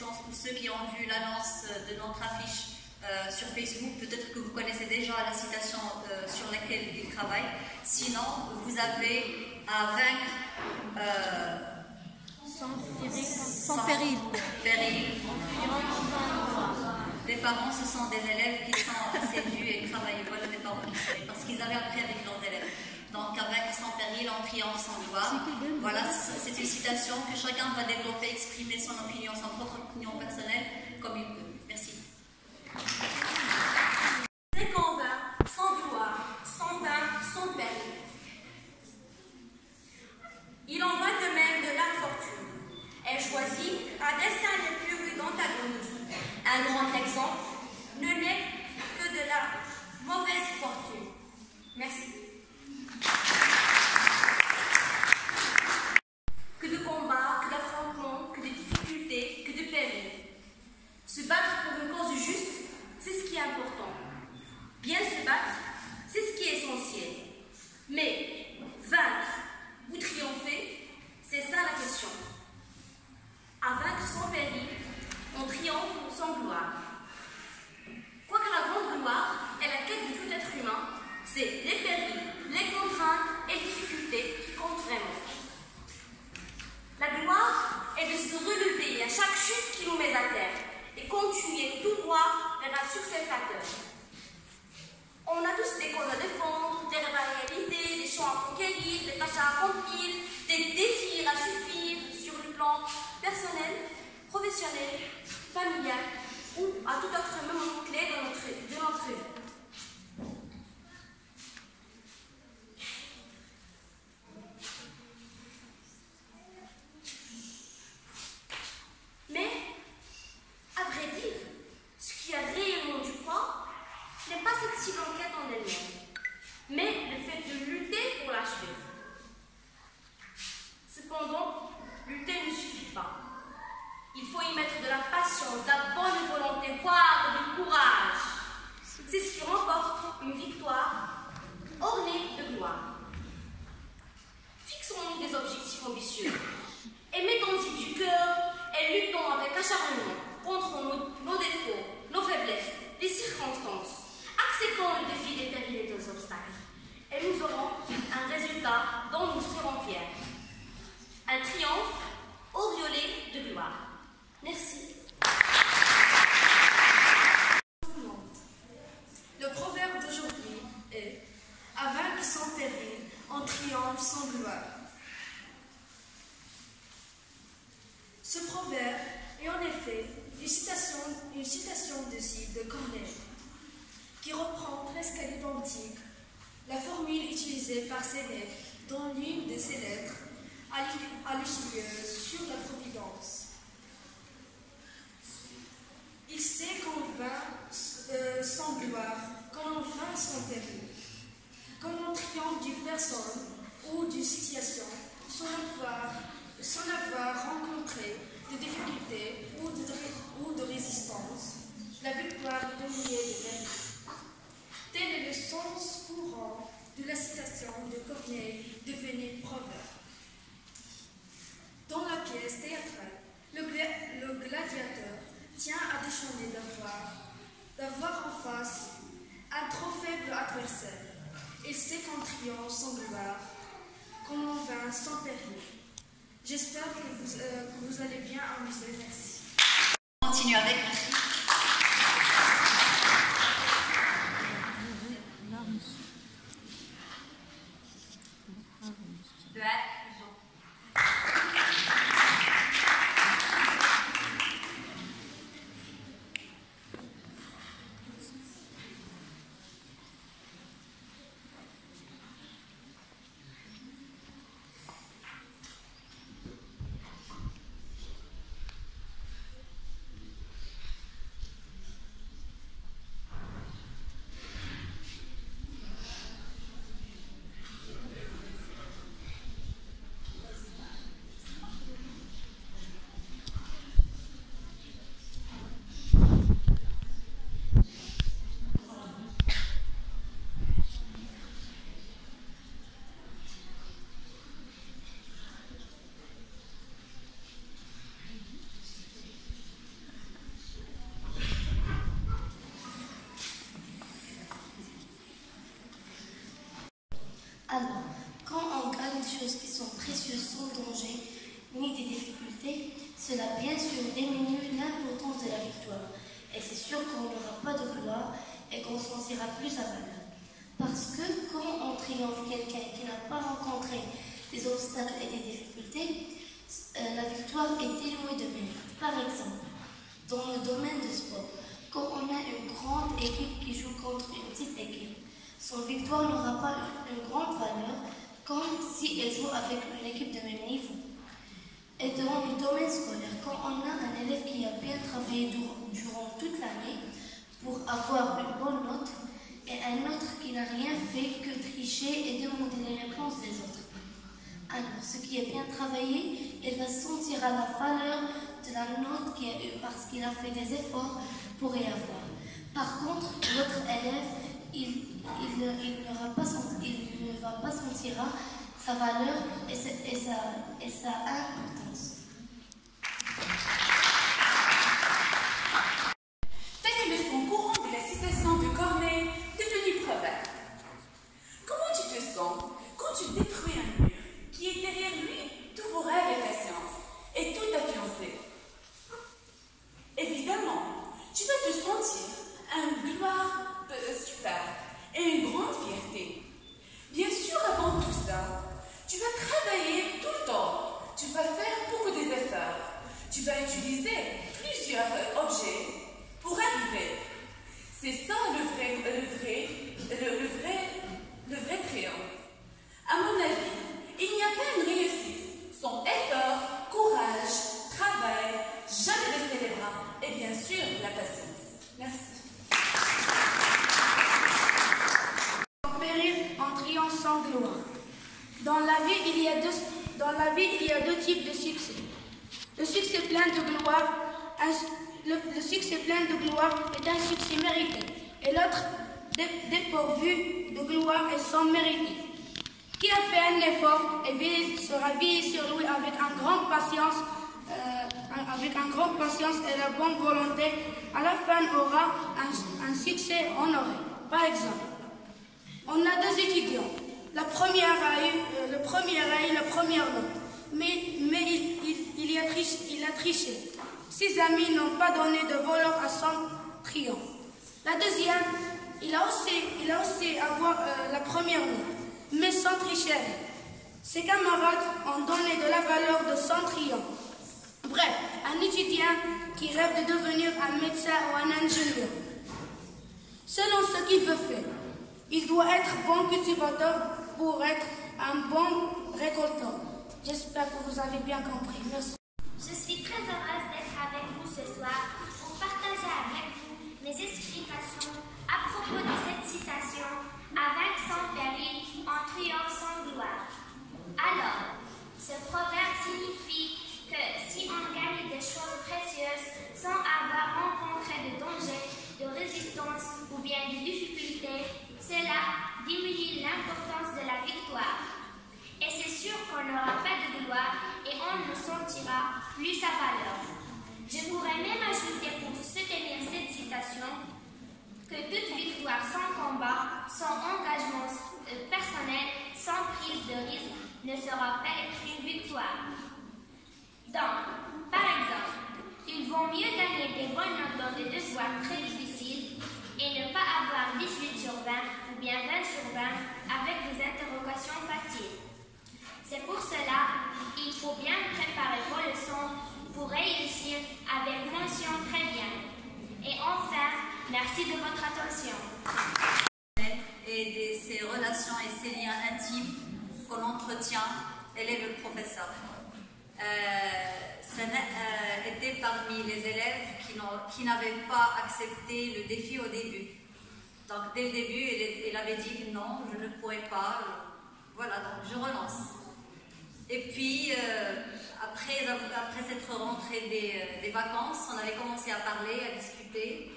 connaissance, ou ceux qui ont vu l'annonce de notre affiche euh, sur Facebook, peut-être que vous connaissez déjà la citation euh, sur laquelle il travaille. Sinon, vous avez à vaincre euh, sans, péril. péril. Les parents, ce sont des élèves qui sont assidus et travaillent. Voilà des parents parce qu'ils avaient appris avec élèves. Donc, avec sans péril, en triomphe, sans gloire. Voilà, c'est une citation que chacun va développer, exprimer son opinion, son propre opinion personnelle, comme il peut. Merci. C'est qu'en vain, sans gloire, sans vain, sans péril. Il en va de même de l'infortune. Elle choisit un dessin le plus rude antagoniste. Un grand exemple ne n'est que de la mauvaise fortune. Merci. Que de combats, que d'affrontements, que de difficultés, que de périls. Se battre pour une cause juste, c'est ce qui est important. Bien se battre, c'est ce qui est essentiel. Mais vaincre ou triompher, c'est ça la question. À vaincre sans péril, on triomphe sans gloire. Quoique la grande gloire est la quête de tout être humain, c'est les périls, les contraintes et les difficultés qui comptent vraiment. La gloire est de se relever à chaque chute qui nous met à terre et continuer tout droit vers un succès flatteur. On a tous des causes à défendre, des rêves à des choix à conquérir, des tâches à accomplir, des désirs à suffire sur le plan personnel, professionnel, familial ou à tout autre moment clé de de notre vie. Mais, à vrai dire, ce qui a réellement du poids n'est pas cette si enquête en elle-même, mais le fait de lutter pour l'achever. Cependant, lutter ne suffit pas. Il faut y mettre de la patience, de la bonne volonté, voire du courage. C'est ce qui remporte une victoire ornée de gloire. Fixons-nous des objectifs ambitieux et mettons-y du cœur et luttons avec acharnement contre nos, nos défauts, nos faiblesses, les circonstances. Acceptons le défi des périls et des obstacles et nous aurons un résultat dont nous serons fiers. Un triomphe auréolé de gloire. Merci. Le proverbe d'aujourd'hui est À vaincre sans péril, en triomphe sans gloire. Ce proverbe est en effet une citation, de Cide de Corneille, qui reprend presque à l'identique la formule utilisée par Sénèque dans l'une de ses lettres à sur la Providence. Il sait qu'en vain euh, sans gloire, qu'en vain sans péril, comme on triomphe d'une personne ou d'une situation sans avoir, sans avoir rencontré de difficultés ou de, résistance, la victoire est de mérite. Tel est le sens courant de la citation de Corneille devenue proverbe. Dans la pièce théâtrale, le, gla- le gladiateur tient à déchaîner d'avoir, en face un trop faible adversaire. Il sait qu'en triomphe sans gloire, qu'on en vainc sans péril. J'espère que vous, euh, que vous allez bien amuser. Merci. On continue avec. Merci. Cela bien sûr diminue l'importance de la victoire. Et c'est sûr qu'on n'aura pas de gloire et qu'on s'en sentira plus sa valeur. Parce que quand on triomphe quelqu'un qui n'a pas rencontré des obstacles et des difficultés, euh, la victoire est éloignée de même. Par exemple, dans le domaine du sport, quand on a une grande équipe qui joue contre une petite équipe, son victoire n'aura pas une grande valeur comme si elle joue avec une équipe de même niveau est devant le domaine scolaire. Quand on a un élève qui a bien travaillé durant toute l'année pour avoir une bonne note, et un autre qui n'a rien fait que tricher et demander les réponses des autres. Alors, ce qui est bien travaillé, il va sentir à la valeur de la note qu'il a eue parce qu'il a fait des efforts pour y avoir. Par contre, l'autre élève, il, il, il, ne, il va pas sentir, il ne va pas sentira sa valeur et sa, et sa, et sa importance. tu vas faire beaucoup des efforts. Tu vas utiliser plusieurs objets pour arriver. C'est ça le vrai, le vrai, le, vrai, le vrai triomphe. À mon avis, il n'y a pas une réussite sans effort, courage, travail, jamais baisser les bras et bien sûr la patience. Merci. En péril, en triomphe sans gloire. Dans la vie, il y a deux dans la vie, il y a deux types de succès. Le succès plein de gloire, le, succès plein de gloire est un succès mérité, et l'autre dépourvu de gloire et sans mérité. Qui a fait un effort et vit, sera veillé sur lui avec un grande patience, euh, avec un patience et la bonne volonté, à la fin aura un succès honoré. Par exemple, on a deux étudiants la première aille, euh, le premier aille, la première note. Mais, mais il, il, il, a triché. Ses amis n'ont pas donné de voleur à son triomphe. La deuxième, il a osé, il a osé avoir euh, la première note, mais sans tricher. Ses camarades ont donné de la valeur de son triomphe. Bref, un étudiant qui rêve de devenir un médecin ou un ingénieur. Selon ce qu'il veut faire, il doit être bon cultivateur pour être un bon récoltant. J'espère que vous avez bien compris. Merci. Je suis très heureuse d'être avec vous ce soir pour partager avec vous mes explications à propos de cette citation Avec son péril, en triomphe sans gloire. Alors, ce proverbe signifie que si on gagne des choses précieuses sans avoir rencontré de danger, de résistance ou bien de difficultés, cela diminue et c'est sûr qu'on n'aura pas de gloire et on ne sentira plus sa valeur. Je pourrais même ajouter pour soutenir cette citation que toute victoire sans combat, sans engagement euh, personnel, sans prise de risque ne sera pas une victoire. attention facile. C'est pour cela il faut bien préparer vos leçons pour réussir avec mention très bien. Et enfin, merci de votre attention. Et de ses relations et ses liens intimes qu'on entretient élève-professeur. Euh, euh, était parmi les élèves qui n'avaient pas accepté le défi au début. Donc dès le début, il, il avait dit non, je ne pourrais pas, voilà, donc je relance. Et puis, euh, après, après s'être rentré euh, des, vacances, on avait commencé à parler, à discuter.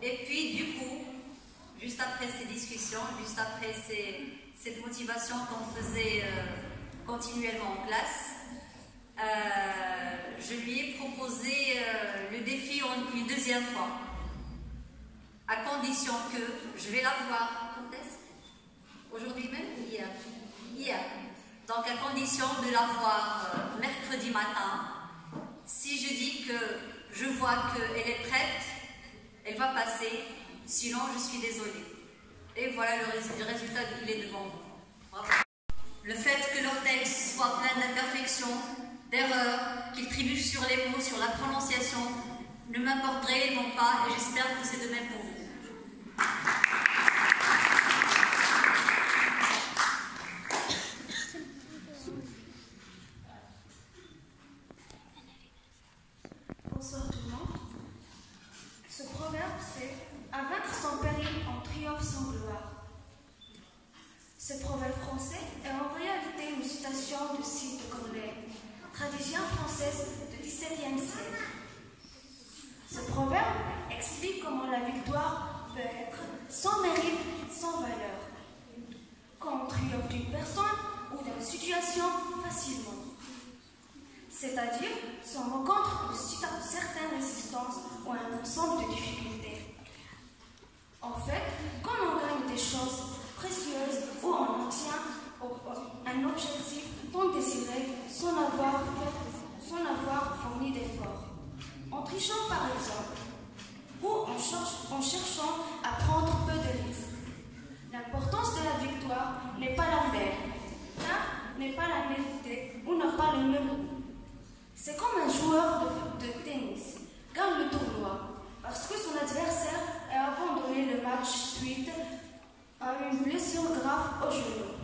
Et puis, du coup, juste après ces discussions, juste après cette motivation qu'on faisait euh, continuellement en classe, je lui ai proposé le défi une deuxième fois, à condition que je vais la voir. Quand Aujourd'hui même Hier. Hier. Donc à condition de la voir euh, mercredi matin. Si je dis que je vois qu'elle est prête, elle va passer. Sinon, je suis désolée. Et voilà le résultat, il est devant vous. Le fait que leur texte soit plein d'imperfections, d'erreurs, qu'ils trébuchent sur les mots, sur la prononciation, ne m'importe réellement pas et j'espère que c'est de même pour vous. À vaincre sans péril, en triomphe sans gloire. Ce proverbe français est en réalité une citation de Cide de Corneille, tradition française du XVIIe siècle. Ce proverbe explique comment la victoire peut être sans mérite, sans valeur, quand on triomphe d'une personne ou d'une situation facilement c'est-à-dire on rencontre certaines résistances ou un ensemble de difficultés. En fait, quand choses précieuses ou on obtient un objectif tant désiré sans avoir, sans avoir fourni d'efforts, en trichant par exemple, ou en, cherchant à prendre peu de risques. L'importance de la victoire n'est pas la même, car n'est pas la méritée ou n'a pas le même c'est comme un joueur de, de, tennis gagne le tournoi parce que son adversaire a abandonné le match suite à une blessure grave au genou.